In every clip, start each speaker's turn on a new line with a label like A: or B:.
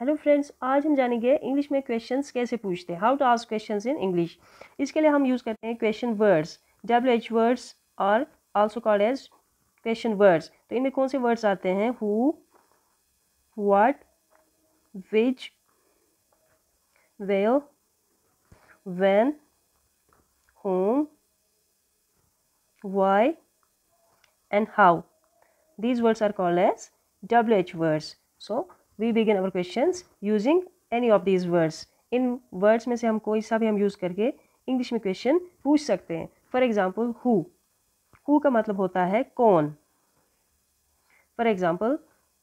A: Hello friends आज हम जानेंगे इंग्लिश में क्वेश्चंस कैसे पूछते हैं? How to ask questions in English इसके लिए हम यूज़ करते हैं question words W H words और also called as question words तो इनमें कौन से वर्ड्स आते हैं? Who what which when whom why and how these words are called as WH words. So we begin our question using any of these words in words में से हम कोई सा भी हम यूज़ करके इंग्लिश में क्वेश्चन पूछ सकते हैं। फॉर एग्ज़ाम्पल हु हु का मतलब होता है कौन। फॉर एग्ज़ाम्पल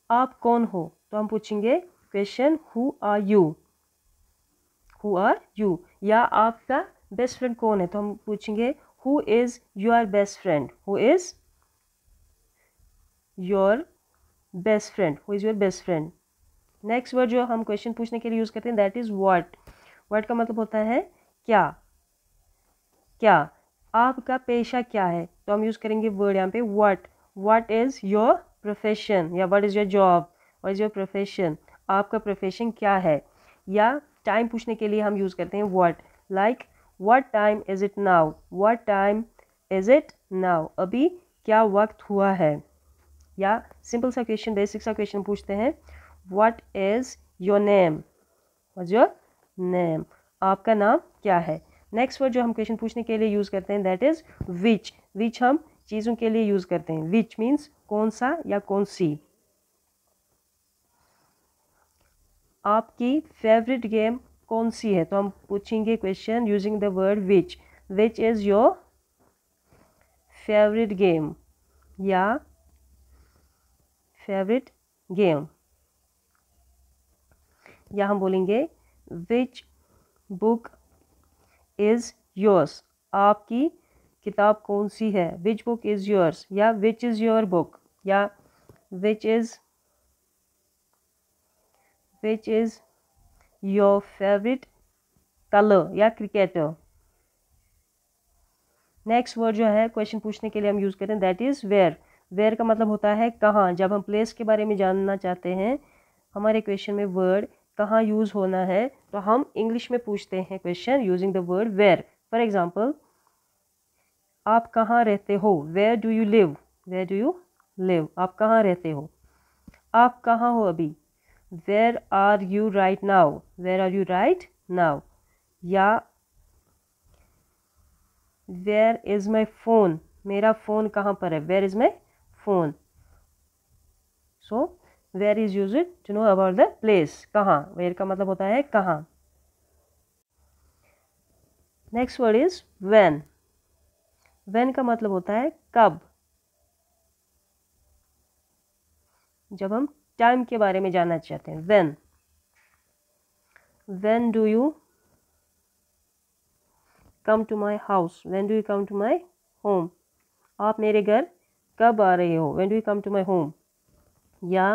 A: आप कौन हो? तो हम पूछेंगे question who are you who are you या आपका बेस्ट फ्रेंड कौन है? तो हम पूछेंगे who is your best friend who is your best friend who is your best friend next word जो हम क्वेश्चन पूछने के लिए यूज़ करते हैं दैट इज़ व्हाट व्हाट का मतलब होता है क्या? क्या? आपका पेशा क्या है? तो हम यूज़ करेंगे वर्ड यहाँ पे what what is your profession या what is your job what is your profession आपका प्रोफेशन क्या है? या टाइम पूछने के लिए हम यूज़ करते हैं what like what time is it now what time is it now अभी क्या वक्त हुआ है? या सिंपल सा क्वेश्चन बेसिक सा क्वेश्चन पूछते हैं। What is your name what's your name आपका नाम क्या है? नेक्स्ट वर्ड जो हम क्वेश्चन पूछने के लिए यूज़ करते हैं दैट इज़ विच विच हम चीज़ों के लिए यूज़ करते हैं। विच मीन्स कौन सा या कौन सी? आपकी फेवरेट गेम कौन सी है? तो हम पूछेंगे question using the word which which is your favourite game या फेवरेट गेम या हम बोलेंगे विच बुक इज़ योर्स आपकी किताब कौन सी है? विच बुक इज़ योर्स या विच इज़ योर बुक या which is which is your favourite colour या क्रिकेटर नेक्स्ट वर्ड जो है क्वेश्चन पूछने के लिए हम यूज़ करते हैं दैट इज़ वेयर वेयर का मतलब होता है कहाँ? जब हम प्लेस के बारे में जानना चाहते हैं, हमारे क्वेश्चन में वर्ड कहाँ यूज़ होना है तो हम इंग्लिश में पूछते हैं question using the word where for example आप कहाँ रहते हो? Where do you live where do you live आप कहाँ रहते हो? आप कहाँ हो अभी? Where are you right now where are you right now या वेयर इज़ माई फ़ोन मेरा फ़ोन कहाँ पर है? Where is my phone so where is use to know about the place कहाँ? वेयर का मतलब होता है कहाँ? Next word is when when का मतलब होता है कब? जब हम टाइम के बारे में जानना चाहते हैं। When when do you come to my house when do you come to my home आप मेरे घर कब आ रहे हो? When do you come to my home या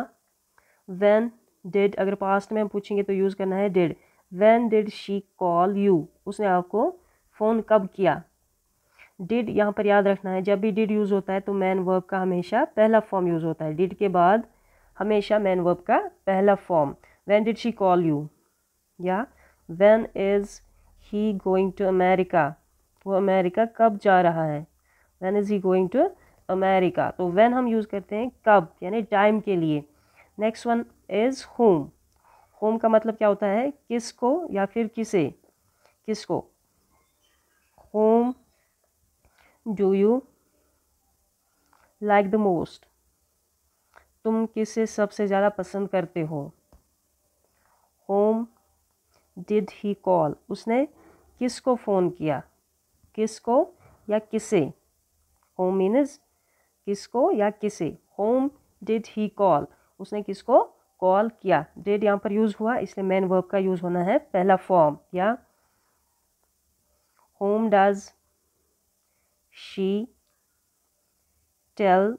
A: वैन डिड अगर पास्ट में हम पूछेंगे तो यूज़ करना है did when did she call you उसने आपको फ़ोन कब किया? डिड यहाँ पर याद रखना है, जब भी डिड यूज़ होता है तो मैन वर्ब का हमेशा पहला फॉर्म यूज़ होता है। डिड के बाद हमेशा मैन वर्ब का पहला form when did she call you या when is he going to America वो अमेरिका कब जा रहा है? When is he going to America तो वैन हम यूज़ करते हैं कब, यानी टाइम के लिए। Next one is whom whom का मतलब क्या होता है? किसको या फिर किसे? किसको? Whom do you like the most तुम किसे सबसे ज़्यादा पसंद करते हो? होम डिड ही कॉल उसने किसको फ़ोन किया? किसको या किसे? होम मीनस किसको या किसे? होम डिड ही कॉल उसने किसको कॉल किया? डिड यहाँ पर यूज़ हुआ, इसलिए मेन वर्ब का यूज़ होना है। पहला फॉर्म या whom does she tell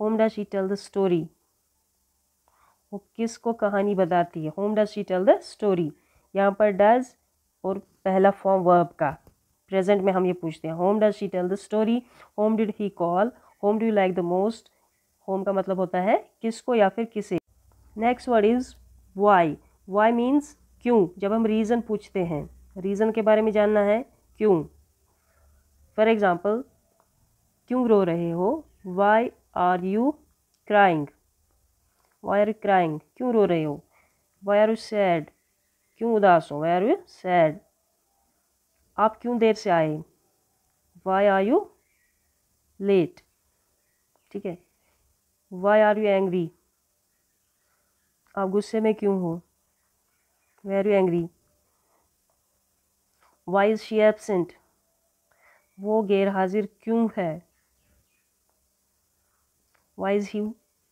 A: whom does she tell the story वो किसको कहानी बताती है? Whom does she tell the story यहाँ पर डज और पहला फॉर्म वर्ब का। प्रेजेंट में हम ये पूछते हैं। Whom does she tell the story whom did he call whom do like the most whom का मतलब होता है किसको या फिर किसे। Next word is why why means क्यों? जब हम रीज़न पूछते हैं। रीज़न के बारे में जानना है, क्यों? फॉर एग्ज़ाम्पल क्यों रो रहे हो? Why are you crying why are you crying क्यों रो रहे हो? वाई आर यू सैड क्यों उदास हो? वाई आर यू सैड आप क्यों देर से आए? वाई आर यू लेट ठीक है? वाई आर यू एंग्री आप गुस्से में क्यों हो? Why are you angry why is she absent वो गैर हाजिर क्यों है? Why is he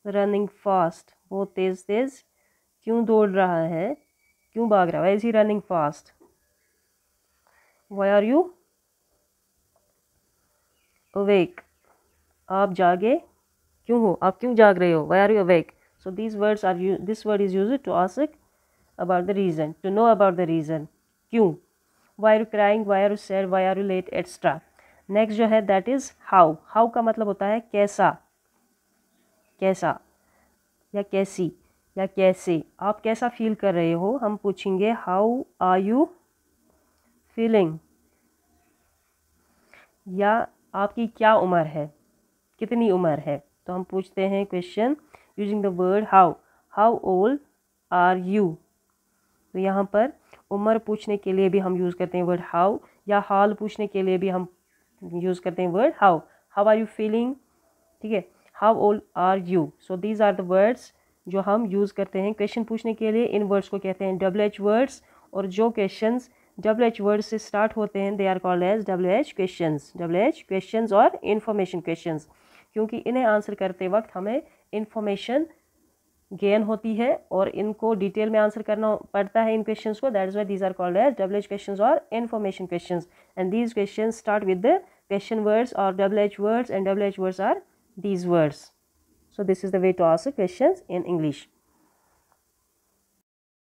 A: running fast वो तेज़ तेज़ क्यों दौड़ रहा है? क्यों भाग रहा है? Why is he running fast why are you awake आप जागे क्यों हो? आप क्यों जाग रहे हो? Why are you awake so these words are you this word is use to ask about the reason to know about the reason क्यों? Why are you crying why are you sad why are you late extra next जो है that is how how का मतलब होता है कैसा? कैसा? या कैसी? या कैसे? आप कैसा फील कर रहे हो? हम पूछेंगे हाउ आर यू फीलिंग या आपकी क्या उम्र है? कितनी उम्र है? तो हम पूछते हैं question using the word how how old are you तो यहाँ पर उम्र पूछने के लिए भी हम यूज़ करते हैं वर्ड हाउ या हाल पूछने के लिए भी हम यूज़ करते हैं word how how are you feeling ठीक है? How old are you so these are the words जो हम यूज़ करते हैं क्वेश्चन पूछने के लिए. इन वर्ड्स को कहते हैं डब्ल्यू एच वर्ड्स और जो क्वेश्चन डब्ल्यू एच वर्ड से स्टार्ट होते हैं they are called as W H question W H question और इन्फॉर्मेशन क्वेश्चन क्योंकि इन्हें आंसर करते वक्त हमें इन्फॉर्मेशन गेन होती है और इनको डिटेल में आंसर करना पड़ता है इन क्वेश्चंस को। That is why these are called as W H question और information question and these question start with the question words और W H words and W H words are these words so this is the way to ask question in english.